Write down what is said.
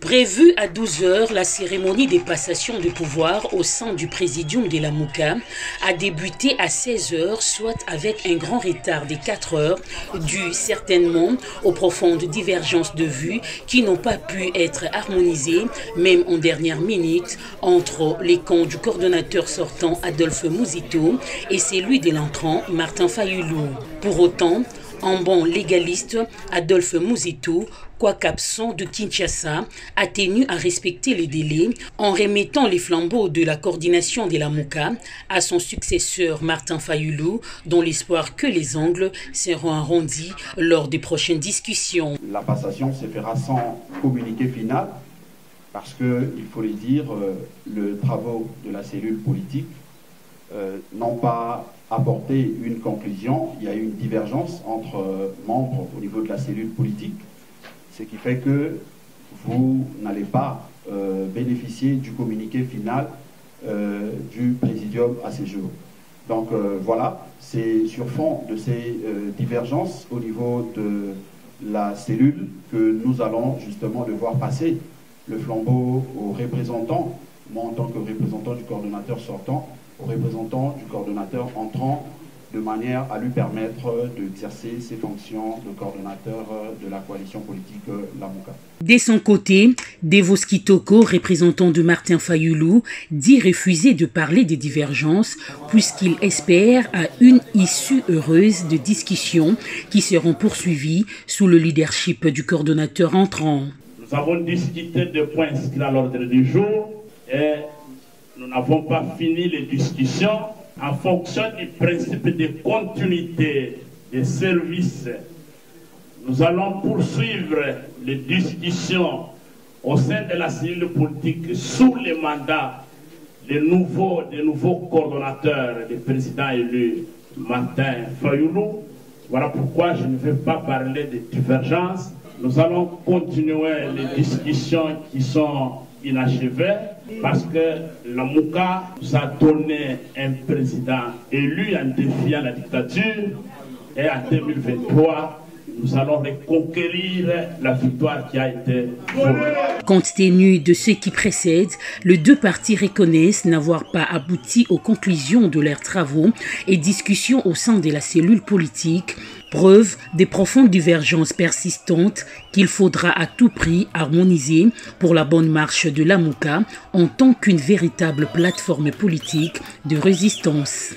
Prévue à 12h, la cérémonie des passations de pouvoir au sein du présidium de la Mouka a débuté à 16h, soit avec un grand retard de 4 heures, dû certainement aux profondes divergences de vues qui n'ont pas pu être harmonisées, même en dernière minute, entre les camps du coordonnateur sortant Adolphe Mouzito et celui de l'entrant Martin Fayoulou. Pour autant, en bon légaliste, Adolphe Mouzito, quoique absent de Kinshasa, a tenu à respecter les délais en remettant les flambeaux de la coordination de la MOUCA à son successeur Martin Fayoulou, dont l'espoir que les angles seront arrondis lors des prochaines discussions. La passation se fera sans communiqué final parce que, il faut le dire, euh, le travaux de la cellule politique n'ont pas apporté une conclusion. Il y a eu une divergence entre euh, membres au niveau de la cellule politique, ce qui fait que vous n'allez pas euh, bénéficier du communiqué final du présidium à ces jours. Donc voilà, c'est sur fond de ces divergences au niveau de la cellule que nous allons justement devoir passer le flambeau aux représentants, moi en tant que représentant du coordonnateur sortant, aux représentants du coordonnateur entrant de manière à lui permettre d'exercer ses fonctions de coordonnateur de la coalition politique Lamouka. De son côté, Devos Kitoko, représentant de Martin Fayoulou, dit refuser de parler des divergences puisqu'il espère à une issue heureuse de discussions qui seront poursuivies sous le leadership du coordonnateur entrant. Nous avons discuté des points inscrits à l'ordre du jour et nous n'avons pas fini les discussions en fonction du principe de continuité des services. Nous allons poursuivre les discussions au sein de la cellule politique sous le mandat des nouveaux, coordonnateurs, des présidents élus Martin Fayoulou. Voilà pourquoi je ne vais pas parler de divergences nous allons continuer les discussions qui sont inachevées parce que la MOUCA nous a donné un président élu en défiant la dictature. Et en 2023, nous allons reconquérir la victoire qui a été. Compte tenu de ce qui précède, les deux partis reconnaissent n'avoir pas abouti aux conclusions de leurs travaux et discussions au sein de la cellule politique, preuve des profondes divergences persistantes qu'il faudra à tout prix harmoniser pour la bonne marche de la MOUCA en tant qu'une véritable plateforme politique de résistance.